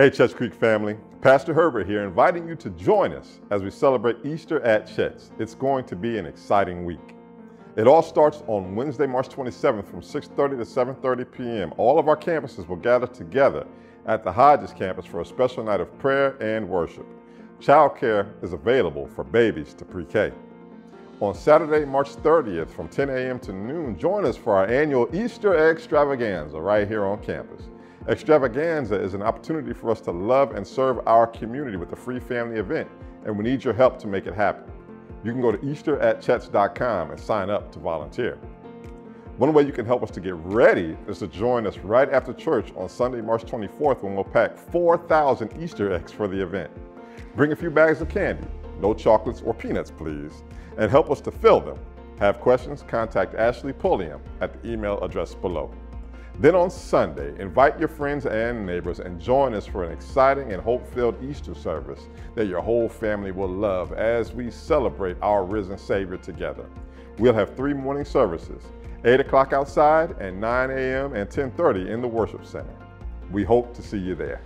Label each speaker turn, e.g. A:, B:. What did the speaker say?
A: Hey, Chets Creek family. Pastor Hebert here, inviting you to join us as we celebrate Easter at Chets. It's going to be an exciting week. It all starts on Wednesday, March 27th from 6.30 to 7.30 p.m. All of our campuses will gather together at the Hodges campus for a special night of prayer and worship. Childcare is available for babies to pre-K. On Saturday, March 30th from 10 a.m. to noon, join us for our annual Easter extravaganza right here on campus. Extravaganza is an opportunity for us to love and serve our community with a free family event, and we need your help to make it happen. You can go to Easter at easteratchets.com and sign up to volunteer. One way you can help us to get ready is to join us right after church on Sunday, March 24th when we'll pack 4,000 Easter eggs for the event. Bring a few bags of candy, no chocolates or peanuts please, and help us to fill them. Have questions? Contact Ashley Pulliam at the email address below. Then on Sunday, invite your friends and neighbors and join us for an exciting and hope-filled Easter service that your whole family will love as we celebrate our risen Savior together. We'll have three morning services, 8 o'clock outside and 9 a.m. and 10.30 in the worship center. We hope to see you there.